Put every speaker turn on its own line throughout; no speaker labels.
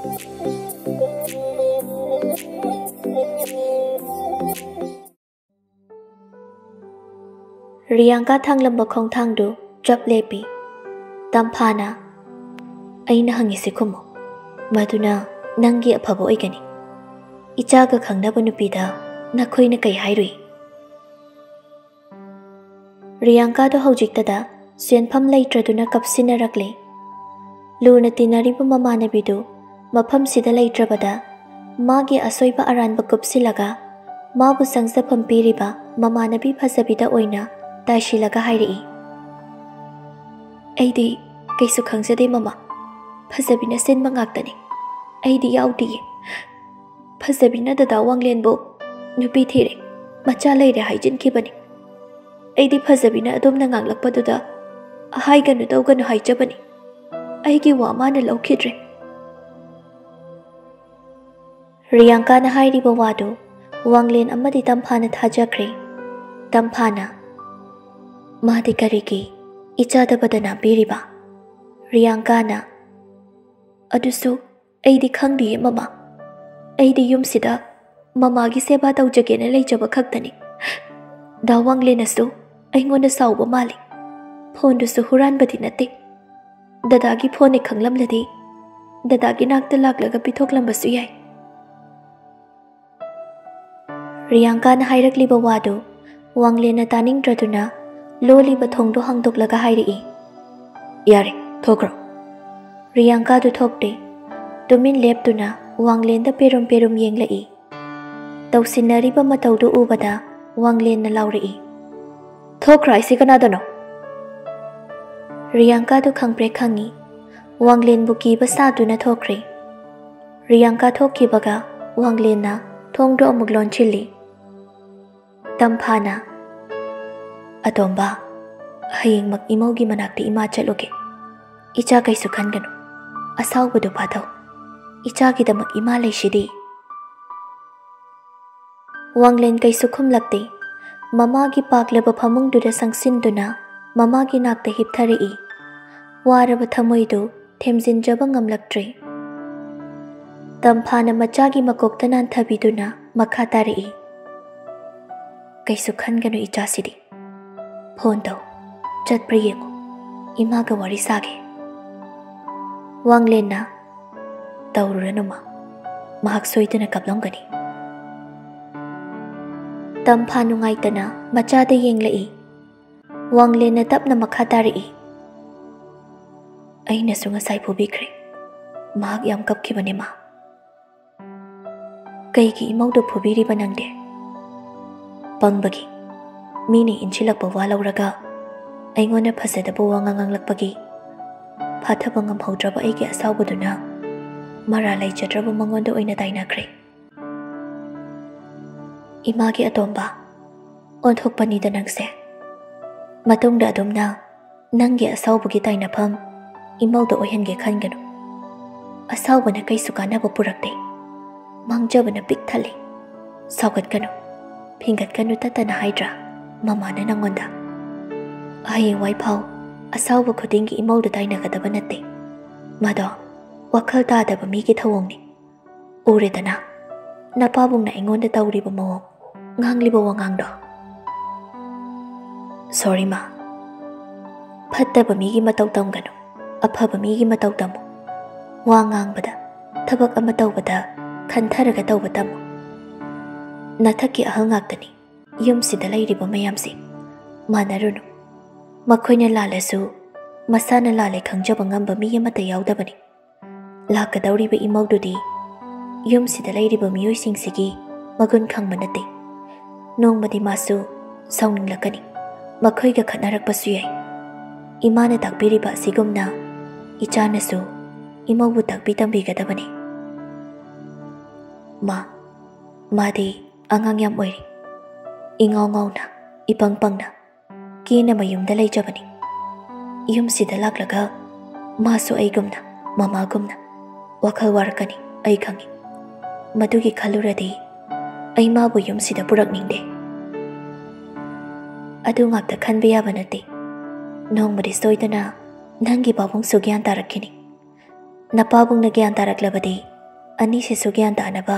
Rianga thang lamba khong thang du, drop lepi tampana aina hangi sikumo maduna nangi aphabo igani ichaga khangna banu pida na khoina kai hairui Rianga do haujik tada senpham lai traduna kapsina rakle luna tinari bu mamana bidu ꯃꯐꯝꯁꯤꯗ ꯂꯩꯇ꯭ꯔꯕꯗ ꯃꯥꯒꯤ ꯑꯁꯣꯏꯕ ꯑꯔꯥꯟꯕ ꯀꯨꯞꯁꯤꯜꯂꯒ ꯃꯥꯕꯨ ꯆꯪꯖꯐꯝ ꯄꯤꯔꯤꯕ ꯃꯃꯥꯟꯅꯕꯤ ꯐꯖꯕꯤꯗ ꯑꯣꯏꯅ ꯇꯥꯏꯁꯤꯜꯂꯒ ꯍꯥꯏꯔꯛꯏ ꯑꯩꯗꯤ ꯀꯩꯁꯨ ꯈꯪꯖꯗꯦ ꯃꯃꯥ ꯐꯖꯕꯤꯅ ꯁꯤꯟꯕ ꯉꯥꯛꯇꯅꯤ ꯑꯩꯗꯤ ꯌꯥꯎꯗꯤꯌꯦ ꯐꯖꯕꯤꯅ ꯗꯗꯥ ꯋꯥꯡꯂꯦꯟꯕꯨ ꯅꯨꯄꯤ ꯊꯤꯔꯦ ꯃꯆꯥ ꯂꯩꯔꯦ ꯍꯥꯏꯖꯤꯟꯈꯤꯕꯅꯤ ꯑꯩꯗꯤ ꯐꯖꯕꯤꯅ ꯑꯗꯣꯝꯅ ꯉꯥꯡꯂꯛꯄꯗꯨꯗ ꯍꯥꯏꯒꯅꯨ ꯇꯧꯒꯅꯨ ꯍꯥꯏꯖꯕꯅꯤ ꯑꯩꯒꯤ ꯋꯥ ꯃꯥꯅ ꯂꯧꯈꯤꯗ꯭ꯔꯦ ꯔꯤꯌꯥꯡꯀꯥꯅ ꯍꯥꯏꯔꯤꯕ ꯋꯥꯗꯨ ꯋꯥꯡꯂꯦꯟ ꯑꯃꯗꯤ ꯇꯝꯐꯥꯅ ꯊꯥꯖꯈ꯭ꯔꯦ ꯇꯝꯐꯥꯅ ꯃꯥꯗꯤ ꯀꯔꯤꯒꯤ ꯏꯆꯥꯗ ꯕꯗꯅꯥ ꯄꯤꯔꯤꯕ ꯔꯤꯌꯥꯡꯀꯥꯅ ꯑꯗꯨꯁꯨ ꯑꯩꯗꯤ ꯈꯪꯗꯤꯌꯦ ꯃꯃꯥ ꯑꯩꯗꯤ ꯌꯨꯝꯁꯤꯗ ꯃꯃꯥꯒꯤ ꯁꯦꯕꯥ ꯇꯧꯖꯒꯦꯅ ꯂꯩꯖꯕ ꯈꯛꯇꯅꯤ ꯗꯥ ꯋꯥꯡꯂꯦꯅꯁꯨ ꯑꯩꯉꯣꯟꯗ ꯁꯥꯎꯕ ꯃꯥꯜꯂꯤ ꯐꯣꯟꯗꯨꯁꯨ ꯍꯨꯔꯥꯟꯕꯗꯤ ꯅꯠꯇꯦ ꯗꯗꯥꯒꯤ ꯐꯣꯟꯅꯤ ꯈꯪꯂꯝꯂꯗꯤ ꯗꯗꯥꯒꯤ ꯅꯥꯛꯇ ꯂꯥꯛꯂꯒ ꯄꯤꯊꯣꯛꯂꯝꯕꯁꯨ ꯌꯥꯏ Riyanka na hayrak li bawado, wang le na taning draduna, lo li batong do hangdok laga hayri. Yari, thokro. Riyanka du thokte, tumin lep tuna, wang le na perum perum yeng lai. Tau sinari ba mataw do ubada, wang le na lauri. Thokra isi kanada no. Riyanka du khang pre khangi, wang le buki ba sa tuna thokre. Riyanka thokibaga, wang le na thongdo amuk lon chili. ꯇꯝꯐꯥꯅ ꯑꯇꯣꯝꯕ ꯍꯌꯦꯡꯃꯛ ꯏꯃꯧꯒꯤ ꯃꯅꯥꯛꯇ ꯏꯃꯥ ꯆꯠꯂꯨꯒꯦ ꯏꯆꯥ ꯀꯩꯁꯨ ꯈꯟꯒꯅꯨ ꯑꯁꯥꯎꯕꯗꯨ ꯐꯥꯊꯧ ꯏꯆꯥꯒꯤꯗꯃꯛ ꯏꯃꯥ ꯂꯩꯁꯤꯗꯤ ꯋꯥꯡꯂꯦꯟ ꯀꯩꯁꯨ ꯈꯨꯝꯂꯛꯇꯦ ꯃꯃꯥꯒꯤ ꯄꯥꯛꯂꯕ ꯐꯃꯨꯡꯗꯨꯗ ꯆꯪꯁꯤꯟꯗꯨꯅ ꯃꯃꯥꯒꯤ ꯅꯥꯛꯇ ꯍꯤꯞꯊꯔꯛꯏ ꯋꯥꯔꯕ ꯊꯃꯣꯏꯗꯨ ꯊꯦꯝꯖꯤꯟꯖꯕ ꯉꯝꯂꯛꯇ꯭ꯔꯦ ꯇꯝꯐꯥꯅ ꯃꯆꯥꯒꯤ ꯃꯀꯣꯛꯇ ꯅꯥꯟꯊꯕꯤꯗꯨꯅ ꯃꯈꯥ ꯇꯥꯔꯛꯏ kaisu khan gano đi, Phone tau, chat priye ko, ima ga wari sage. Wang len na, taururano ma, mahak soidana kablongani. Tam mà cha machada yeng lai. Wang len na tap na makhatari i. Ay nasunga sai pubikri. Mahak yam cắp khi bận em à, kapki banema. Kay ki imaw do pubiri banang de. ꯄꯪꯕꯒꯤ ꯃꯤꯅ ꯏꯟꯁꯤꯜꯂꯛꯄ ꯋꯥ ꯂꯧꯔꯒ ꯑꯩꯉꯣꯟꯗ ꯐꯖꯗꯕ ꯋꯥ ꯉꯥꯡꯂꯛꯄꯒꯤ ꯐꯥꯊꯕ ꯉꯝꯍꯧꯗ꯭ꯔꯕ ꯑꯩꯒꯤ ꯑꯁꯥꯎꯕꯗꯨꯅ ꯃꯔꯥ ꯂꯩꯖꯗ꯭ꯔꯕ ꯃꯉꯣꯟꯗ ꯑꯣꯏꯅ ꯇꯥꯏꯅꯈ꯭ꯔꯦ ꯏꯃꯥꯒꯤ ꯑꯇꯣꯝꯕ ꯑꯣꯟꯊꯣꯛꯄꯅꯤꯗ ꯅꯪꯁꯦ ꯃꯇꯨꯡꯗ ꯑꯗꯨꯝꯅ ꯅꯪꯒꯤ ꯑꯁꯥꯎꯕꯒꯤ ꯇꯥꯏꯅꯐꯝ ꯏꯃꯧꯗ ꯑꯣꯏꯍꯟꯒꯦ ꯈꯟꯒꯅꯨ ꯑꯁꯥꯎꯕꯅ ꯀꯩꯁꯨ ꯀꯥꯟꯅꯕ ꯄꯨꯔꯛꯇꯦ ꯃꯥꯡꯖꯕꯅ ꯄꯤꯛ ꯊꯜꯂꯤ ꯁꯥꯎꯒꯠꯀꯅꯨ ꯐꯤꯡꯒꯠꯀꯅꯨ ꯇꯠꯇꯅ ꯍꯥꯏꯗ꯭ꯔꯥ ꯃꯃꯥꯅ ꯅꯪꯉꯣꯟꯗ ꯍꯌꯦꯡꯋꯥꯏ ꯐꯥꯎ ꯑꯁꯥꯎꯕ ꯈꯨꯗꯤꯡꯒꯤ ꯏꯃꯧꯗ ꯇꯥꯏꯅꯒꯗꯕ ꯅꯠꯇꯦ ꯃꯗꯣ ꯋꯥꯈꯜ ꯇꯥꯗꯕ ꯃꯤꯒꯤ ꯊꯧꯑꯣꯡꯅꯤ ꯎꯔꯦꯗꯅ ꯅꯄꯥꯕꯨꯡꯅ ꯑꯩꯉꯣꯟꯗ ꯇꯧꯔꯤꯕ ꯃꯑꯣꯡ ꯉꯥꯡꯂꯤꯕ ꯋꯥꯉꯥꯡꯗꯣ ꯁꯣꯔꯤ ꯃꯥ ꯐꯠꯇꯕ ꯃꯤꯒꯤ ꯃꯇꯧ ꯇꯝꯒꯅꯨ ꯑꯐꯕ ꯃꯤꯒꯤ ꯃꯇꯧ ꯇꯝꯃꯨ ꯋꯥ ꯉꯥꯡꯕꯗ ꯊꯕꯛ ꯑꯃ ꯇꯧꯕꯗ ꯈꯟꯊꯔꯒ ꯇꯧꯕ ꯇꯝꯃꯨ ꯅꯊꯛꯀꯤ ꯑꯍꯜ ꯉꯥꯛꯇꯅꯤ ꯌꯨꯝꯁꯤꯗ ꯂꯩꯔꯤꯕ ꯃꯌꯥꯝꯁꯤ ꯃꯥꯟꯅꯔꯨꯅꯨ ꯃꯈꯣꯏꯅ ꯂꯥꯜꯂꯁꯨ ꯃꯁꯥꯅ ꯂꯥꯜꯂꯦ ꯈꯪꯖꯕ ꯉꯝꯕ ꯃꯤ ꯑꯃꯠꯇ ꯌꯥꯎꯗꯕꯅꯤ ꯂꯥꯛꯀꯗꯧꯔꯤꯕ ꯏꯃꯧꯗꯨꯗꯤ ꯌꯨꯝꯁꯤꯗ ꯂꯩꯔꯤꯕ ꯃꯤꯑꯣꯏꯁꯤꯡꯁꯤꯒꯤ ꯃꯒꯨꯟ ꯈꯪꯕ ꯅꯠꯇꯦ ꯅꯣꯡꯃꯗꯤ ꯃꯥꯁꯨ ꯁꯥꯎꯅꯤꯡꯂꯛꯀꯅꯤ ꯃꯈꯣꯏꯒ ꯈꯠꯅꯔꯛꯄꯁꯨ ꯌꯥꯏ ꯏꯃꯥꯅ ꯇꯥꯛꯄꯤꯔꯤꯕ ꯑꯁꯤꯒꯨꯝꯅ ꯏꯆꯥꯅꯁꯨ ꯏꯃꯧꯕꯨ ꯇꯥꯛꯄꯤ ꯇꯝꯕꯤꯒꯗꯕꯅꯤ ꯃꯥ ꯃꯥꯗꯤ ꯑꯉꯥꯡ ꯌꯥꯝ ꯑꯣꯏꯔꯤ ꯏꯉꯥꯎ ꯉꯥꯎꯅ ꯏꯄꯪ ꯄꯪꯅ ꯀꯦꯅ ꯃꯌꯨꯝꯗ ꯂꯩꯖꯕꯅꯤ ꯌꯨꯝꯁꯤꯗ ꯂꯥꯛꯂꯒ ꯃꯥꯁꯨ ꯑꯩꯒꯨꯝꯅ ꯃꯃꯥꯒꯨꯝꯅ ꯋꯥꯈꯜ ꯋꯥꯔꯛꯀꯅꯤ ꯑꯩ ꯈꯪꯉꯤ ꯃꯗꯨꯒꯤ ꯈꯜꯂꯨꯔꯗꯤ ꯑꯩ ꯃꯥꯕꯨ ꯌꯨꯝꯁꯤꯗ ꯄꯨꯔꯛꯅꯤꯡꯗꯦ ꯑꯗꯨ ꯉꯥꯛꯇ ꯈꯟꯕ ꯌꯥꯕ ꯅꯠꯇꯦ ꯅꯣꯡꯃꯗꯤ ꯁꯣꯏꯗꯅ ꯅꯪꯒꯤ ꯄꯥꯕꯨꯡꯁꯨ ꯒ꯭ꯌꯥꯟ ꯇꯥꯔꯛꯈꯤꯅꯤ ꯅꯄꯥꯕꯨꯡꯅ ꯒ꯭ꯌꯥꯟ ꯇꯥꯔꯛꯂꯕꯗꯤ ꯑꯅꯤꯁꯤꯁꯨ ꯒ꯭ꯌꯥꯟ ꯇꯥꯅꯕ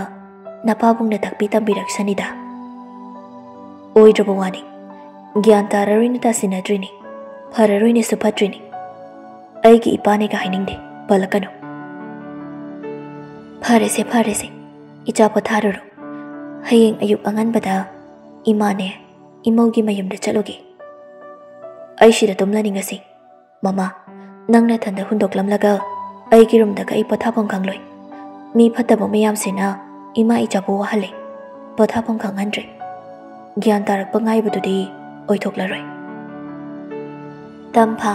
ꯅꯄꯥꯕꯨꯡꯅ ꯇꯥꯛꯄꯤ ꯇꯝꯕꯤꯔꯛꯁꯅꯤꯗ ꯑꯣꯏꯗ꯭ꯔꯕ ꯋꯥꯅꯤ ꯒ꯭ꯌꯥꯟ ꯇꯥꯔꯔꯣꯏꯅ ꯇꯥꯁꯤꯟꯅꯗ꯭ꯔꯤꯅꯤ ꯐꯔꯔꯣꯏꯅꯁꯨ ꯐꯠꯇ꯭ꯔꯤꯅꯤ ꯑꯩꯒꯤ ꯏꯄꯥꯅꯤꯒ ꯍꯥꯏꯅꯤꯡꯗꯦ ꯄꯜꯂꯛꯀꯅꯨ ꯐꯔꯦꯁꯦ ꯐꯔꯦꯁꯦ ꯏꯆꯥ ꯄꯣꯊꯥꯔꯨꯔꯣ ꯍꯌꯦꯡ ꯑꯌꯨꯛ ꯑꯉꯟꯕꯗ ꯏꯃꯥꯅꯦ ꯏꯃꯧꯒꯤ ꯃꯌꯨꯝꯗ ꯆꯠꯂꯨꯒꯦ ꯑꯩ ꯁꯤꯗ ꯇꯨꯝꯂꯅꯤꯡꯉꯁꯤ ꯃꯃꯥ ꯅꯪꯅ ꯊꯟꯗ ꯍꯨꯟꯗꯣꯛꯂꯝꯂꯒ ꯑꯩꯒꯤ ꯔꯨꯝꯗꯒ ꯑꯩ ꯄꯣꯊꯥꯐꯝ ꯈꯪꯂꯣꯏ ꯃꯤ ꯐꯠꯇꯕ ꯃꯌꯥꯝꯁꯤꯅ ima ichabu hale botha pong khang andre gyan tar pangai bu di oi thok la roi tam pha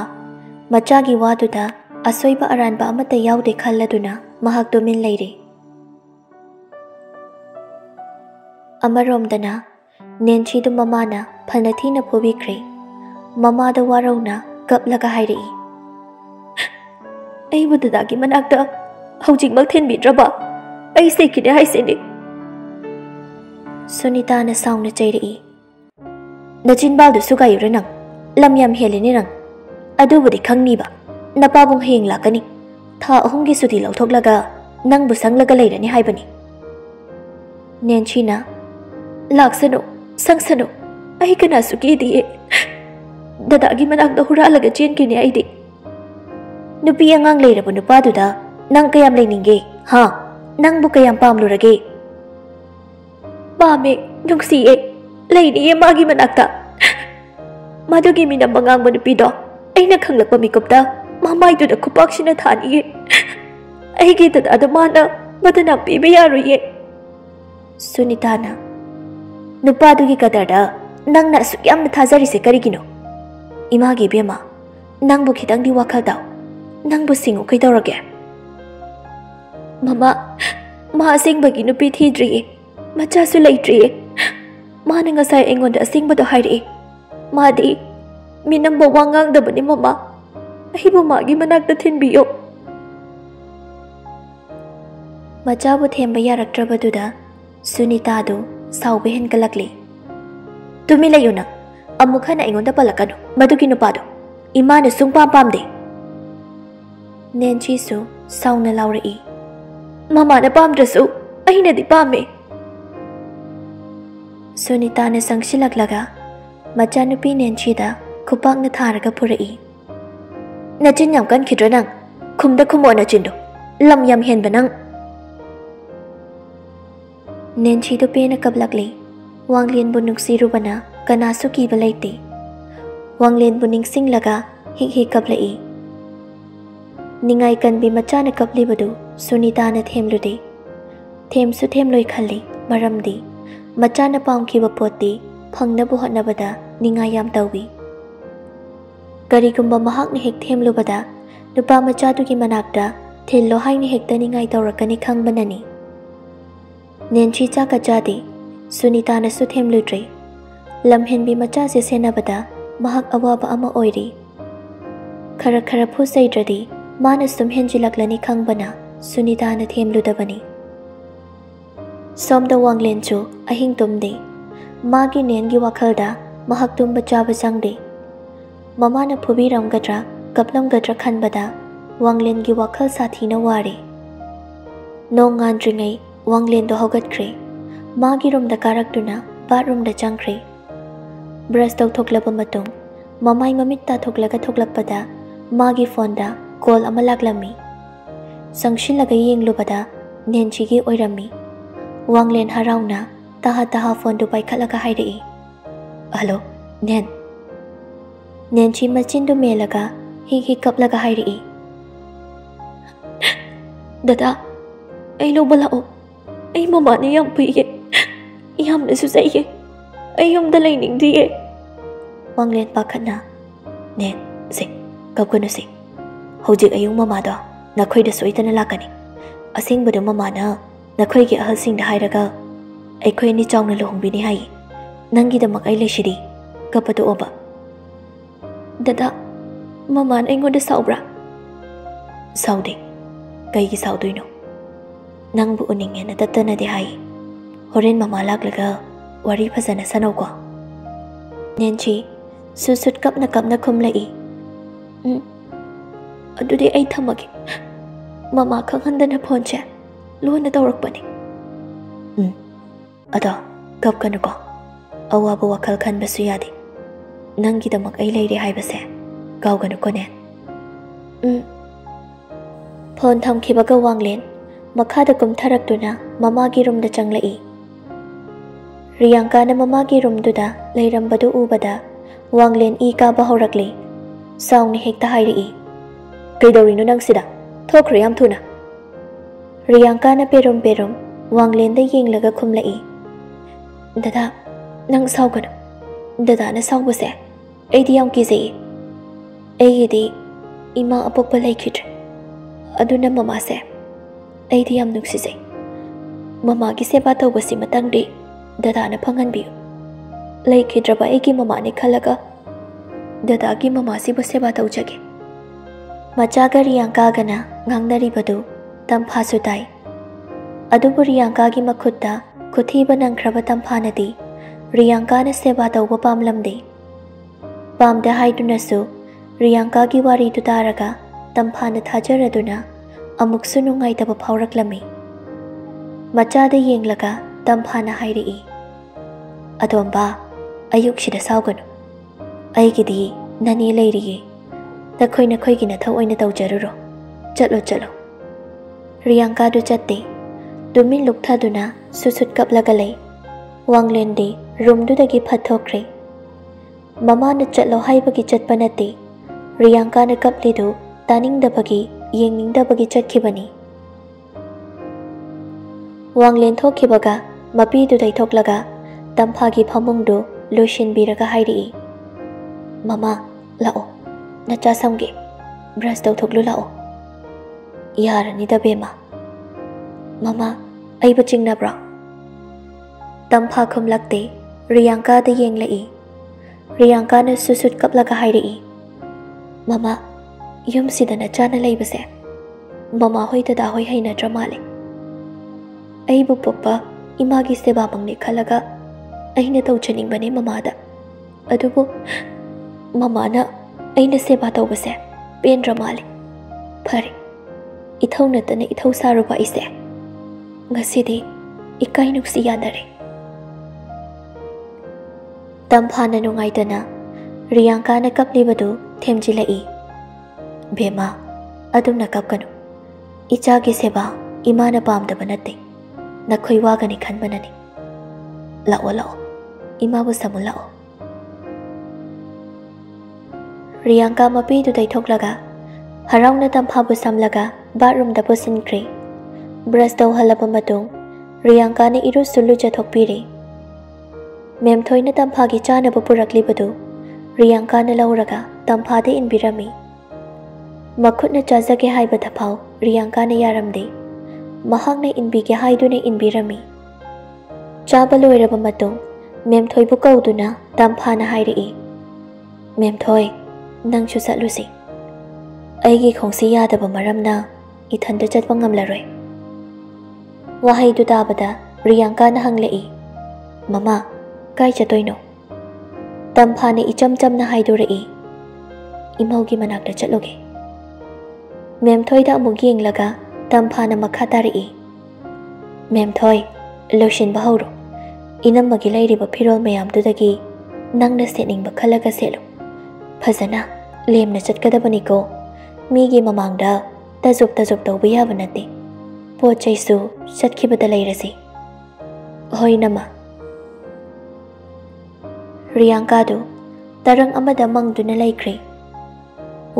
macha gi wa du da asoi ba aran ba amata yau de khal la du na mahak du min leire. Amarom dana nen chi du mama na phana thi na phobi kre mama da wa rau na gap la ga hai re ai bu da gi manak da, hau jing mak thin bi ra ba ऐसे किने ऐसे ने Sonita na song na chay dei. Na chinbal du suga yure nang. Lam yam hele ni nang. Adu budi khang ni ba. Na pa bung heng la ka ni. Tha ahong gi sudi lau thok laga. Nang bu sang laga lei ni hai ba ni. Nen chi na. Lak sano, sang sano. Ai kana suki di e. Dada gi manak da hura laga chen ki ni ai di. Nupi angang lei ra bu nupa du da. Nang kayam lei ninge. Ha. ꯅꯪꯕꯨ ꯀꯌꯥꯝ ꯄꯥꯝꯂꯨꯔꯒꯦ ꯄꯥꯝꯃꯦ ꯅꯨꯡꯁꯤꯌꯦ ꯂꯩꯅꯤꯌꯦ ꯃꯥꯒꯤ ꯃꯅꯥꯛꯇ ꯃꯗꯨꯒꯤ ꯃꯤꯅꯝꯕ ꯉꯥꯡꯕ ꯅꯨꯄꯤꯗꯣ ꯑꯩꯅ ꯈꯪꯂꯛꯄ ꯃꯤꯀꯨꯞꯇ ꯃꯃꯥꯏꯗꯨꯗ ꯈꯨꯄꯥꯛꯁꯤꯅ ꯊꯥꯅꯤꯌꯦ ꯑꯩꯒꯤ ꯗꯗꯥꯗ ꯃꯥꯅ ꯕꯗꯅꯥꯝ ꯄꯤꯕ ꯌꯥꯔꯣꯏꯌꯦ ꯁꯨꯅꯤꯇꯥꯅ ꯅꯨꯄꯥꯗꯨꯒꯤ ꯀꯗꯔꯗ ꯅꯪꯅ ꯑꯁꯨꯛ ꯌꯥꯝꯅ ꯊꯥꯖꯔꯤꯁꯦ ꯀꯔꯤꯒꯤꯅꯣ ꯏꯃꯥꯒꯤ ꯏꯕꯦꯝꯃ ꯅꯪꯕꯨ ꯈꯤꯇꯪꯗꯤ ꯋꯥꯈꯜ ꯇꯥꯎ ꯅꯪꯕꯨ ꯁꯤꯡꯉꯨ ꯀꯩꯗꯧꯔꯒꯦ ಮಮ್ಮ ಮಾ ಅಸೆಂಬಗಿ ನುಪಿ ಥೀದ್ರಿಯೇ ಮಚಾಸು ಲೈಟ್ರಿಯೇ ಮಾನ ngಸಾಯ ಎಂಗೊಂದ ಅಸೆಂಬದ ಹೈರಿ ಮಾದಿ ಮಿ ನಂಬ ವಾಂಗಾಂಗದಬನಿ ಮಮ್ಮ ಅಹಿಬು ಮಾಗಿ ಮನಾಕ್ತ ಥಿನ್ಬಿಯೋ ಮಚಾಬು ಥೆಂಬ ಯಾರಕ್ಟ್ರಬದುದ ಸುನಿತಾದು ಸಾವುಬೆ ಹೆನ್ಕಲಕ್ಲಿ ತುಮಿ ಲೈಯುನ ಅಮ್ಮುಖ ನ ಎಂಗೊಂದ ಪಲಕನು ಮದುಗಿ ನುಪಾದು ಇಮಾನ ಸುಂಪಾಂ ಪಾಮ್ದೆ ನೆಂಚಿಸು ಸಾವ್ನ ಲಾವ್ರಇ ꯃꯃꯥꯅ ꯄꯥꯝꯗ꯭ꯔꯁꯨ ꯑꯩꯅꯗꯤ ꯄꯥꯝꯃꯦ ꯁꯨꯅꯤꯇꯥꯅ ꯆꯪꯁꯤꯜꯂꯛꯂꯒ ꯃꯆꯥꯅꯨꯄꯤ ꯅꯦꯟꯆꯤꯗ ꯈꯨꯄꯥꯛꯅ ꯊꯥꯔꯒ ꯄꯨꯔꯛꯏ ꯅꯆꯤꯟ ꯌꯥꯝ ꯀꯟꯈꯤꯗ꯭ꯔꯣ ꯅꯪ ꯈꯨꯝꯗ ꯈꯨꯝꯃꯣ ꯅꯆꯤꯟꯗꯣ ꯂꯝ ꯌꯥꯝ ꯍꯦꯟꯕ ꯅꯪ ꯅꯦꯟꯆꯤꯗꯨ ꯄꯦꯅ ꯀꯞꯂꯛꯂꯤ ꯋꯥꯡꯂꯦꯟꯕꯨ ꯅꯨꯡꯁꯤꯔꯨꯕꯅ ꯀꯅꯥꯁꯨ ꯀꯤꯕ ꯂꯩꯇꯦ ꯋꯥꯡꯂꯦꯟꯕꯨ ꯅꯤꯡꯁꯤꯡꯂꯒ ꯍꯤꯛ ꯍꯤꯛ ꯀꯞꯂꯛꯏ ꯅꯤꯡꯉꯥꯏ ꯀꯟꯕꯤ ꯃꯆꯥꯅ ꯀꯞꯂꯤꯕꯗꯨ ꯁꯨꯅꯤꯇꯥꯅ ꯊꯦꯝꯂꯨꯗꯦ ꯊꯦꯝꯁꯨ ꯊꯦꯝꯂꯣꯏ ꯈꯜꯂꯤ ꯃꯔꯝꯗꯤ ꯃꯆꯥꯅ ꯄꯥꯝꯈꯤꯕ ꯄꯣꯠꯇꯤ ꯐꯪꯅꯕ ꯍꯣꯠꯅꯕꯗ ꯅꯤꯡꯉꯥꯏ ꯌꯥꯝ ꯇꯧꯏ ꯀꯔꯤꯒꯨꯝꯕ ꯃꯍꯥꯛꯅ ꯍꯦꯛ ꯊꯦꯝꯂꯨꯕꯗ ꯅꯨꯄꯥ ꯃꯆꯥꯗꯨꯒꯤ ꯃꯅꯥꯛꯇ ꯊꯤꯜꯂꯣ ꯍꯥꯏꯅ ꯍꯦꯛꯇ ꯅꯤꯡꯉꯥꯏ ꯇꯧꯔꯛꯀꯅꯤ ꯈꯪꯕꯅꯅꯤ ꯅꯦꯟꯁꯤ ꯆꯥꯛꯀ ꯆꯥꯗꯦ ꯁꯨꯅꯤꯇꯥꯅꯁꯨ ꯊꯦꯝꯂꯨꯗ꯭ꯔꯦ ꯂꯝꯍꯦꯟꯕꯤ ꯃꯆꯥꯁꯦ ꯁꯦꯟꯅꯕꯗ ꯃꯍꯥꯛ ꯑꯋꯥꯕ ꯑꯃ ꯑꯣꯏꯔꯤ ꯈꯔ ꯈꯔ ꯐꯨꯆꯩꯗ꯭ꯔꯗꯤ ꯃꯥꯅ ꯁꯨꯝ ꯍꯦꯟꯖꯤꯜꯂꯛꯂꯅꯤ ꯈꯪꯕꯅ ꯁꯨꯅꯤꯇꯥꯅ ꯊꯦꯝꯂꯨꯗꯕꯅꯤ ꯁꯣꯝꯗ ꯋꯥꯡꯂꯦꯟꯁꯨ ꯑꯍꯤꯡ ꯇꯨꯝꯗꯦ ꯃꯥꯒꯤ ꯅꯦꯟꯒꯤ ꯋꯥꯈꯜꯗ ꯃꯍꯥꯛ ꯇꯨꯝꯕ ꯆꯥꯕ ꯆꯪꯗꯦ ꯃꯃꯥꯅ ꯐꯨꯕꯤꯔꯝꯒꯗ꯭ꯔꯥ ꯀꯞꯂꯝꯒꯗ꯭ꯔꯥ ꯈꯟꯕꯗ ꯋꯥꯡꯂꯦꯟꯒꯤ ꯋꯥꯈꯜ ꯁꯥꯊꯤꯅ ꯋꯥꯔꯦ ꯅꯣꯡ ꯉꯥꯟꯗ꯭ꯔꯤꯉꯩ ꯋꯥꯡꯂꯦꯟꯗꯣ ꯍꯧꯒꯠꯈ꯭ꯔꯦ ꯃꯥꯒꯤ ꯔꯨꯝꯗ ꯀꯥꯔꯛꯇꯨꯅ ꯕꯥꯠꯔꯨꯝꯗ ꯆꯪꯈ꯭ꯔꯦ ꯕ꯭ꯔꯁ ꯇꯧꯊꯣꯛꯂꯕ ꯃꯇꯨꯡ ꯃꯃꯥꯏ ꯃꯃꯤꯠ ꯇꯥꯊꯣꯛꯂꯒ ꯊꯣꯛꯂꯛꯄꯗ ꯃꯥꯒꯤ ꯐꯣꯟꯗ ꯀꯣꯜ ꯑꯃ ꯂꯥꯛꯂꯝꯃꯤ ꯆꯪꯁꯤꯜꯂꯒ ꯌꯦꯡꯂꯨꯕꯗ ꯅꯦꯟꯁꯤꯒꯤ ꯑꯣꯏꯔꯝꯃꯤ ꯋꯥꯡꯂꯦꯟ ꯍꯔꯥꯎꯅ ꯇꯍꯥ ꯇꯍꯥ ꯐꯣꯟꯗꯨ ꯄꯥꯏꯈꯠꯂꯒ ꯍꯥꯏꯔꯛꯏ ꯍꯜꯂꯣ ꯅꯦꯟ ꯅꯦꯟꯁꯤ ꯃꯆꯤꯟꯗꯨ ꯃꯦꯜꯂꯒ ꯍꯤꯛ ꯍꯤꯛ ꯀꯞꯂꯒ ꯍꯥꯏꯔꯛꯏ ꯗꯗꯥ ꯑꯩ ꯂꯧꯕ ꯂꯥꯛꯑꯣ ꯑꯩ ꯃꯃꯥꯅ ꯌꯥꯝ ꯐꯩꯌꯦ ꯌꯥꯝꯅꯁꯨ ꯆꯩꯌꯦ ꯑꯩ ꯌꯨꯝꯗ ꯂꯩꯅꯤꯡꯗꯤꯌꯦ ꯋꯥꯡꯂꯦꯟ ꯄꯥꯈꯠꯅ ꯅꯦꯟ ꯁꯦ ꯀꯞꯀꯅꯨ ꯁꯦ ꯍꯧꯖꯤꯛ ꯑꯌꯨꯛ ꯃꯃꯥꯗꯣ ꯅꯈꯣꯏꯗ ꯁꯣꯏꯗꯅ ꯂꯥꯛꯀꯅꯤ ꯑꯁꯦꯡꯕꯗꯣ ꯃꯃꯥꯅ ꯅꯈꯣꯏꯒꯤ ꯑꯍꯜꯁꯤꯡꯗ ꯍꯥꯏꯔꯒ ꯑꯩꯈꯣꯏ ꯑꯅꯤ ꯆꯥꯎꯅ ꯂꯨꯍꯣꯡꯕꯤꯅꯤ ꯍꯥꯏꯌꯦ ꯅꯪꯒꯤꯗꯃꯛ ꯑꯩ ꯂꯩꯁꯤꯗꯤ ꯀꯞꯄꯗꯣ ꯑꯣꯕ ꯗꯗꯥ ꯃꯃꯥꯅ ꯑꯩꯉꯣꯟꯗ ꯁꯥꯎꯕ꯭ꯔꯥ ꯁꯥꯎꯗꯦ ꯀꯩꯒꯤ ꯁꯥꯎꯗꯣꯏꯅꯣ ꯅꯪꯕꯨ ꯎꯅꯤꯡꯉꯦꯅ ꯇꯠꯇꯅꯗꯤ ꯍꯥꯏ ꯍꯣꯔꯦꯟ ꯃꯃꯥ ꯂꯥꯛꯂꯒ ꯋꯥꯔꯤ ꯐꯖꯅ ꯁꯥꯟꯅꯧꯀꯣ ꯅꯦꯟꯁꯤ ꯁꯨꯠ ꯁꯨꯠ ꯀꯞꯅ ꯀꯞꯅ ꯈꯨꯝꯂꯛꯏ ꯎꯝ ꯑꯗꯨꯗꯤ ꯑꯩ ꯊꯝꯃꯒꯦ ꯃꯃꯥ ꯈꯪꯍꯟꯗꯅ ꯐꯣꯟꯁꯦ ꯂꯣꯟꯅ ꯇꯧꯔꯛꯄꯅꯤ ꯎꯝ ꯑꯗꯣ ꯀꯞꯀꯅꯨꯀꯣ ꯑꯋꯥꯕ ꯋꯥꯈꯜ ꯈꯟꯕꯁꯨ ꯌꯥꯗꯦ ꯅꯪꯒꯤꯗꯃꯛ ꯑꯩ ꯂꯩꯔꯦ ꯍꯥꯏꯕꯁꯦ ꯀꯥꯎꯒꯅꯨꯀꯣꯅꯦ ꯎꯝ ꯐꯣꯟ ꯊꯝꯈꯤꯕꯒ ꯋꯥꯡꯂꯦꯟ ꯃꯈꯥꯗ ꯀꯨꯝꯊꯔꯛꯇꯨꯅ ꯃꯃꯥꯒꯤ ꯔꯨꯝꯗ ꯆꯪꯂꯛꯏ ꯔꯤꯌꯥꯡꯀꯥꯅ ꯃꯃꯥꯒꯤ ꯔꯨꯝꯗꯨꯗ ꯂꯩꯔꯝꯕꯗꯨ ꯎꯕꯗ ꯋꯥꯡꯂꯦꯟ ꯏ ꯀꯥꯕ ꯍꯧꯔꯛꯂꯤ ꯁꯥꯎꯅ ꯍꯦꯛꯇ ꯍꯥꯏꯔꯛꯏ ꯀꯩꯗꯧꯔꯤꯅꯣ ꯅꯪ ꯁꯤꯗ thok riyam riêng Riyanka na bê rôm perom perom wang lenda ying laga khumlai sau gần, sao gana dada sau bữa buse ai di yam kize ai di ima apok palai adu aduna mama se ai di yam nuksi se mama gi se ba taw basi matang di dada na phangan bi lai khidraba ai gi mama ne khalaga dada gi mama si bữa se ba taw chage ꯃꯆꯥꯒ ꯔꯤꯌꯥꯡꯀꯥꯒꯅ ꯉꯥꯡꯅꯔꯤꯕꯗꯨ ꯇꯝꯐꯥꯁꯨ ꯇꯥꯏ ꯑꯗꯨꯕꯨ ꯔꯤꯌꯥꯡꯀꯥꯒꯤ ꯃꯈꯨꯠꯇ ꯈꯨꯊꯤꯕ ꯅꯪꯈ꯭ꯔꯕ ꯇꯝꯐꯥꯅꯗꯤ ꯔꯤꯌꯥꯡꯀꯥꯅ ꯁꯦꯕꯥ ꯇꯧꯕ ꯄꯥꯝꯂꯝꯗꯦ ꯄꯥꯝꯗꯦ ꯍꯥꯏꯗꯨꯅꯁꯨ ꯔꯤꯌꯥꯡꯀꯥꯒꯤ ꯋꯥꯔꯤꯗꯨ ꯇꯥꯔꯒ ꯇꯝꯐꯥꯅ ꯊꯥꯖꯔꯗꯨꯅ ꯑꯃꯨꯛꯁꯨ ꯅꯨꯡꯉꯥꯏꯇꯕ ꯐꯥꯎꯔꯛꯂꯝꯃꯤ ꯃꯆꯥꯗ ꯌꯦꯡꯂꯒ ꯇꯝꯐꯥꯅ ꯍꯥꯏꯔꯛꯏ ꯑꯇꯣꯝꯕ ꯑꯌꯨꯛꯁꯤꯗ ꯁꯥꯎꯒꯅꯨ ꯑꯩꯒꯤꯗꯤ ꯅꯅꯦ ꯂꯩꯔꯤꯌꯦ ꯅꯈꯣꯏ ꯅꯈꯣꯏꯒꯤ ꯅꯊꯧ ꯑꯣꯏꯅ ꯇꯧꯖꯔꯨꯔꯣ ꯆꯠꯂꯣ ꯆꯠꯂꯣ ꯔꯤꯌꯥꯡꯀꯥꯗꯨ ꯆꯠꯇꯦ ꯇꯨꯃꯤꯟ ꯂꯨꯛꯊꯗꯨꯅ ꯁꯨꯁꯨꯠ ꯀꯞꯂꯒ ꯂꯩ ꯋꯥꯡꯂꯦꯟꯗꯤ ꯔꯨꯝꯗꯨꯗꯒꯤ ꯐꯠꯊꯣꯛꯈ꯭ꯔꯦ ꯃꯃꯥꯅ ꯆꯠꯂꯣ ꯍꯥꯏꯕꯒꯤ ꯆꯠꯄ ꯅꯠꯇꯦ ꯔꯤꯌꯥꯡꯀꯥꯅ ꯀꯞꯂꯤꯗꯨ ꯇꯥꯅꯤꯡꯗꯕꯒꯤ ꯌꯦꯡꯅꯤꯡꯗꯕꯒꯤ ꯆꯠꯈꯤꯕꯅꯤ ꯋꯥꯡꯂꯦꯟ ꯊꯣꯛꯈꯤꯕꯒ ꯃꯄꯤꯗꯨ ꯇꯩꯊꯣꯛꯂꯒ ꯇꯝꯐꯥꯒꯤ ꯐꯃꯨꯡꯗꯨ ꯂꯣꯏꯁꯤꯟꯕꯤꯔꯒ ꯍꯥꯏꯔꯛꯏ ꯃꯃꯥ ꯂꯥꯛꯑꯣ ꯅꯆꯥ ꯁꯝꯒꯦ ꯕ꯭ꯔꯁ ꯇꯧꯊꯣꯛꯂꯨ ꯂꯥꯛꯑꯣ ꯌꯥꯔꯅꯤꯗ ꯕꯦꯝꯃ ꯃꯃꯥ ꯑꯩꯕꯨ ꯆꯤꯡꯅꯕ꯭ꯔꯣ ꯇꯝꯐꯥ ꯈꯨꯝꯂꯛꯇꯦ ꯔꯤꯌꯥꯡꯀꯥꯗ ꯌꯦꯡꯂꯛꯏ ꯔꯤꯌꯥꯡꯀꯥꯅ ꯁꯨꯁꯨꯠ ꯀꯞꯂꯒ ꯍꯥꯏꯔꯛꯏ ꯃꯃꯥ ꯌꯨꯝꯁꯤꯗ ꯅꯆꯥꯅ ꯂꯩꯕꯁꯦ ꯃꯃꯥ ꯍꯣꯏ ꯗꯗꯥ ꯍꯣꯏ ꯍꯩꯅꯗ꯭ꯔ ꯃꯥꯜꯂꯦ ꯑꯩꯕꯨ ꯄꯣꯛꯄ ꯏꯃꯥꯒꯤ ꯁꯦꯕꯥꯃꯛꯅꯤ ꯈꯜꯂꯒ ꯑꯩꯅ ꯇꯧꯖꯅꯤꯡꯕꯅꯦ ꯃꯃꯥꯗ ꯑꯗꯨꯕꯨ ꯃꯃꯥꯅ ꯑꯩꯅ ꯁꯦꯕꯥ ꯇꯧꯕꯁꯦ ꯄꯦꯟꯗ꯭ꯔ ꯃꯥꯜꯂꯦ ꯐꯔꯦ ꯏꯊꯧ ꯅꯠꯇꯅ ꯏꯊꯧ ꯁꯥꯔꯨꯕ ꯑꯩꯁꯦ ꯉꯁꯤꯗꯤ ꯏꯀꯥꯏ ꯅꯨꯡꯁꯤ ꯌꯥꯅꯔꯦ ꯇꯝꯐꯥꯅ ꯅꯨꯡꯉꯥꯏꯇꯅ ꯔꯤꯌꯥꯡꯀꯥꯅ ꯀꯞꯂꯤꯕꯗꯨ ꯊꯦꯝꯖꯤꯜꯂꯛꯏ ꯕꯦꯃꯥ ꯑꯗꯨꯝꯅ ꯀꯞꯀꯅꯨ ꯏꯆꯥꯒꯤ ꯁꯦꯕꯥ ꯏꯃꯥꯅ ꯄꯥꯝꯗꯕ ꯅꯠꯇꯦ ꯅꯈꯣꯏ ꯋꯥꯒꯅꯤ ꯈꯟꯕꯅꯅꯤ ꯂꯥꯛꯑꯣ ꯂꯥꯛꯑꯣ ꯏꯃꯥꯕꯨ ꯁꯃꯨ ꯂꯥꯛꯑꯣ ꯔꯤꯌꯥꯡꯀꯥ ꯃꯄꯤꯗꯨ ꯇꯩꯊꯣꯛꯂꯒ ꯍꯔꯥꯎꯅ ꯇꯝꯐꯥꯕꯨ ꯁꯝꯂꯒ ꯕꯥꯠꯔꯨꯝꯗ ꯄꯨꯁꯤꯟꯈ꯭ꯔꯦ ꯕ꯭ꯔꯁ ꯇꯧꯍꯜꯂꯕ ꯃꯇꯨꯡ ꯔꯤꯌꯥꯡꯀꯥꯅ ꯏꯔꯨꯁꯨ ꯂꯨꯖꯊꯣꯛꯄꯤꯔꯦ ꯃꯦꯝꯊꯣꯏꯅ ꯇꯝꯐꯥꯒꯤ ꯆꯥꯅꯕ ꯄꯨꯔꯛꯂꯤꯕꯗꯨ ꯔꯤꯌꯥꯡꯀꯥꯅ ꯂꯧꯔꯒ ꯇꯝꯐꯥꯗ ꯏꯟꯕꯤꯔꯝꯃꯤ ꯃꯈꯨꯠꯅ ꯆꯥꯖꯒꯦ ꯍꯥꯏꯕꯗ ꯐꯥꯎ ꯔꯤꯌꯥꯡꯀꯥꯅ ꯌꯥꯔꯝꯗꯦ ꯃꯍꯥꯛꯅ ꯏꯟꯕꯤꯒꯦ ꯍꯥꯏꯗꯨꯅ ꯏꯟꯕꯤꯔꯝꯃꯤ ꯆꯥꯕ ꯂꯣꯏꯔꯕ ꯃꯇꯨꯡ ꯃꯦꯝꯊꯣꯏꯕꯨ ꯀꯧꯗꯨꯅ ꯇꯝꯐꯥꯅ ꯍꯥꯏꯔꯛꯏ ꯃꯦꯝꯊꯣꯏ ꯅꯪꯁꯨ ꯆꯠꯂꯨꯁꯤ ꯑꯩꯒꯤ ꯈꯣꯡꯁꯤ ꯌꯥꯗꯕ ꯃꯔꯝꯅ ꯏꯊꯟꯇ ꯆꯠꯄ ꯉꯝꯂꯔꯣꯏ ꯋꯥꯍꯩꯗꯨ ꯇꯥꯕꯗ ꯔꯤꯌꯥꯡꯀꯥꯅ ꯍꯪꯂꯛꯏ ꯃꯃꯥ ꯀꯥꯏ ꯆꯠꯇꯣꯏꯅꯣ ꯇꯝꯐꯥꯅ ꯏꯆꯝ ꯆꯝꯅ ꯍꯥꯏꯗꯣꯔꯛꯏ ꯏꯃꯧꯒꯤ ꯃꯅꯥꯛꯇ ꯆꯠꯂꯨꯒꯦ ꯃꯦꯝꯊꯣꯏꯗ ꯑꯃꯨꯛ ꯌꯦꯡꯂꯒ ꯇꯝꯐꯥꯅ ꯃꯈꯥ ꯇꯥꯔꯛꯏ ꯃꯦꯝꯊꯣꯏ ꯂꯣꯏꯁꯤꯟꯕ ꯍꯧꯔꯣ ꯏꯅꯝꯃꯒꯤ ꯂꯩꯔꯤꯕ ꯐꯤꯔꯣꯜ ꯃꯌꯥꯝꯗꯨꯗꯒꯤ ꯅꯪꯅ ꯁꯦꯠꯅꯤꯡꯕ ꯈꯜꯂꯒ ꯁꯦꯠꯂꯨ ꯐꯖꯅ ꯂꯦꯝꯅ ꯆꯠꯀꯗꯕꯅꯤꯀꯣ ꯃꯤꯒꯤ ꯃꯃꯥꯡꯗ ꯇꯖꯣꯞ ꯇꯖꯣꯞ ꯇꯧꯕ ꯌꯥꯕ ꯅꯠꯇꯦ ꯄꯣꯠ ꯆꯩꯁꯨ ꯆꯠꯈꯤꯕꯗ ꯂꯩꯔꯁꯤ ꯍꯣꯏ ꯅꯃ ꯔꯤꯌꯥꯡꯀꯥꯗꯨ ꯇꯔꯪ ꯑꯃꯗ ꯃꯪꯗꯨꯅ ꯂꯩꯈ꯭ꯔꯦ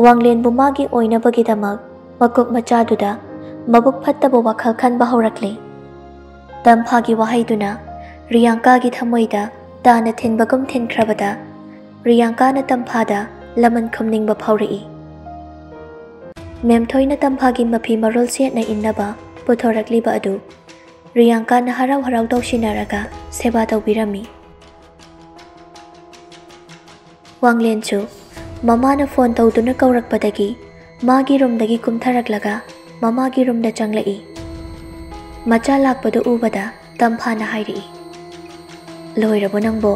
ꯋꯥꯡꯂꯦꯟꯕꯨ ꯃꯥꯒꯤ ꯑꯣꯏꯅꯕꯒꯤꯗꯃꯛ ꯃꯀꯣꯛ ꯃꯆꯥꯗꯨꯗ ꯃꯕꯨꯛ ꯐꯠꯇꯕ ꯋꯥꯈꯜ ꯈꯟꯕ ꯍꯧꯔꯛꯂꯤ ꯇꯝꯐꯥꯒꯤ ꯋꯥꯍꯩꯗꯨꯅ ꯔꯤꯌꯥꯡꯀꯥꯒꯤ ꯊꯃꯣꯏꯗ ꯇꯥꯅ ꯊꯤꯟꯕꯒꯨꯝ ꯊꯤꯟꯈ꯭ꯔꯕꯗ ꯔꯤꯌꯥꯡꯀꯥꯅ ꯇꯝꯐꯥꯗ lamân khomning ba phawrei mem thoina tamphagi maphi marol siatna innaba pothorakli ba adu riyanka na harau harau tawsinaraga seba tawbirami wanglen chu mamana phone tawduna kaurakpadagi magi roomdagi kumtharaklaga mamagi roomda changlai macha lakpadu ubada tamphana hairi loirabo nangbo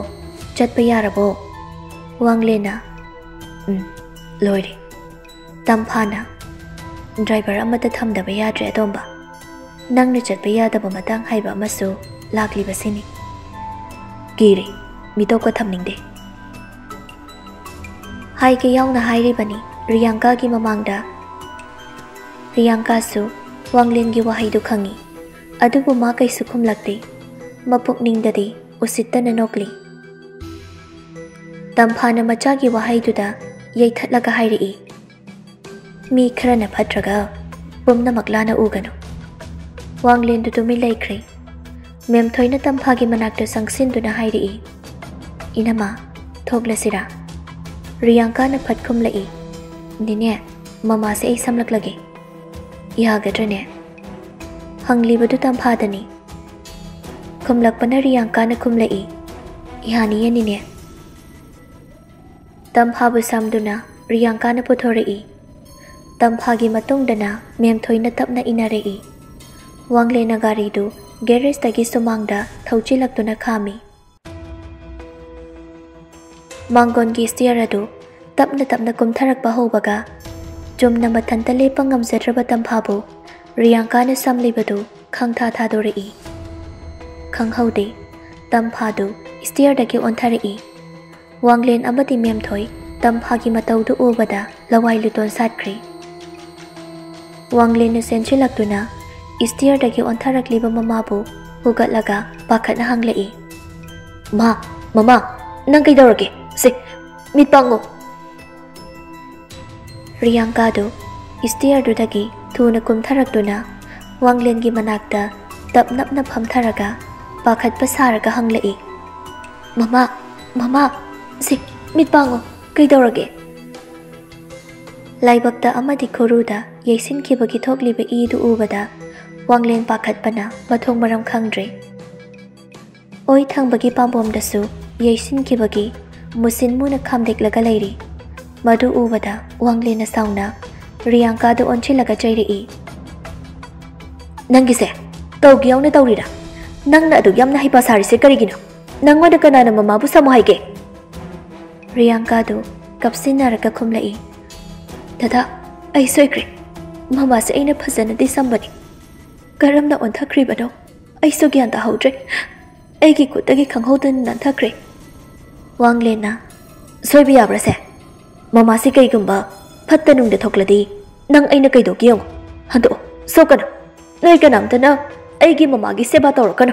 chatpa yarabo wanglena लोरी तमफाना driver अमत थमदब याद्रे अदोंबा याद चतब यादब मतंग हाइब अमसु लागली कीरे मितो को के याउना बनी रियांका की ममांगदा रियांका सु वांगलिन की वहाइदु खंगी अदुबु मा कैसु खुमलकते मपुकनिंगददि उसितन नोकली तमफाना ꯌꯩꯊꯠꯂꯒ ꯍꯥꯏꯔꯛꯏ ꯃꯤ ꯈꯔꯅ ꯐꯠꯇ꯭ꯔꯒ ꯄꯨꯝꯅꯃꯛ ꯂꯥꯅ ꯎꯒꯅꯨ ꯋꯥꯡꯂꯦꯟꯗꯨ ꯇꯨꯃꯤꯟ ꯂꯩꯈ꯭ꯔꯦ ꯃꯦꯝꯊꯣꯏꯅ ꯇꯝꯐꯥꯒꯤ ꯃꯅꯥꯛꯇ ꯆꯪꯁꯤꯟꯗꯨꯅ ꯍꯥꯏꯔꯛꯏ ꯏꯅꯃꯥ ꯊꯣꯛꯂꯁꯤꯔꯥ ꯔꯤꯌꯥꯡꯀꯥꯅ ꯐꯠ ꯈꯨꯝꯂꯛꯏ ꯅꯤꯅꯦ ꯃꯃꯥꯁꯦ ꯑꯩ ꯁꯝꯂꯛꯂꯒꯦ ꯌꯥꯒꯗ꯭ꯔꯅꯦ ꯍꯪꯂꯤꯕꯗꯨ ꯇꯝꯐꯥꯗꯅꯤ ꯈꯨꯝꯂꯛꯄꯅ ꯔꯤꯌꯥꯡꯀꯥꯅ ꯈꯨꯝꯂꯛꯏ ꯌꯥꯅꯤꯌꯦ ꯅꯤꯅꯦ tampa busam duna riangka na puthore i tampa gi matung dana mem thoi na tap na inare i wangle na gari du garage ta gi sumang da thauchi lak duna khami mangon gi stiara du tap na tap na kum tharak ba ho baga chum na mathan ta le pangam zetra ba tampa bu riangka na samli ba du khang tha tha dore i khang hau de tampa du stiara da gi on thare i ꯋꯥꯡꯂꯦꯟ ꯑꯃꯗꯤ ꯃꯦꯝꯊꯣꯏ ꯇꯝꯐꯥꯒꯤ ꯃꯇꯧꯗꯨ ꯎꯕꯗ ꯂꯋꯥꯏ ꯂꯨꯇꯣꯟ ꯁꯥꯠꯈ꯭ꯔꯦ ꯋꯥꯡꯂꯦꯟꯅ ꯆꯦꯟꯁꯤꯜꯂꯛꯇꯨꯅ ꯁ꯭ꯇꯤꯌꯔꯗꯒꯤ ꯑꯣꯟꯊꯔꯛꯂꯤꯕ ꯃꯃꯥꯕꯨ ꯍꯨꯒꯠꯂꯒ ꯄꯥꯈꯠꯅ ꯍꯪꯂꯛꯏ ꯃꯥ ꯃꯃꯥ ꯅꯪ ꯀꯩꯗꯧꯔꯒꯦ ꯁꯦ ꯃꯤꯠ ꯄꯥꯡꯉꯣ ꯔꯤꯌꯥꯡꯀꯥꯗꯨ ꯁ꯭ꯇꯤꯌꯔꯗꯨꯗꯒꯤ ꯊꯨꯅ ꯀꯨꯝꯊꯔꯛꯇꯨꯅ ꯋꯥꯡꯂꯦꯟꯒꯤ ꯃꯅꯥꯛꯇ ꯇꯞ ꯅꯞꯅ ꯐꯝꯊꯔꯒ ꯄꯥꯈꯠꯄ ꯁꯥꯔꯒ ꯍꯪꯂꯛꯏ ꯃꯃꯥ ꯃꯃꯥ ꯁꯤ ꯃꯤꯠ ꯄꯥꯡꯉꯣ ꯀꯩꯗꯧꯔꯒꯦ ꯂꯥꯏꯕꯛꯇ ꯑꯃꯗꯤ ꯈꯨꯔꯨꯗ ꯌꯩꯁꯤꯟꯈꯤꯕꯒꯤ ꯊꯣꯛꯂꯤꯕ ꯏꯗꯨ ꯎꯕꯗ ꯋꯥꯡꯂꯦꯟ ꯄꯥꯈꯠꯄꯅ ꯃꯊꯣꯡ ꯃꯔꯝ ꯈꯪꯗ꯭ꯔꯦ ꯑꯣꯏ ꯊꯪꯕꯒꯤ ꯄꯥꯝꯕꯣꯝꯗꯁꯨ ꯌꯩꯁꯤꯟꯈꯤꯕꯒꯤ ꯃꯨꯁꯤꯟ ꯃꯨꯅ ꯈꯥꯝꯗꯦꯛꯂꯒ ꯂꯩꯔꯤ ꯃꯗꯨ ꯎꯕꯗ ꯋꯥꯡꯂꯦꯟꯅ ꯁꯥꯎꯅ ꯔꯤꯌꯥꯡꯀꯥꯗ ꯑꯣꯟꯁꯤꯜꯂꯒ ꯆꯩꯔꯛꯏ ꯅꯪꯒꯤꯁꯦ ꯇꯧꯒꯦ ꯌꯥꯎꯅ ꯇꯧꯔꯤꯔꯥ ꯅꯪꯅ ꯑꯗꯨꯛ ꯌꯥꯝꯅ ꯍꯩꯄꯥ ꯁꯥꯔꯤꯁꯦ ꯀꯔꯤꯒꯤꯅꯣ ꯅꯪꯉꯣꯟꯗ ꯀꯅꯥꯅ ꯃꯃꯥꯕꯨ ꯁꯝꯃꯨ ꯍꯥꯏꯒꯦ Priyankadu kapsinaraka khumlai. Dada, ai soikri. Mama se aina phajana di thắc Karamna onthakri đâu, Ai soi gyan ta haudre. Ai gi kutagi khanghodan nan thakri. Wang Lena, soibi abra se. Mama se đi. gumba phattanung de thokladi. Nang kia kai do kiyong. Hando, so nơi Nai kanam ta na. Ai gi mama gi seba tawra kana.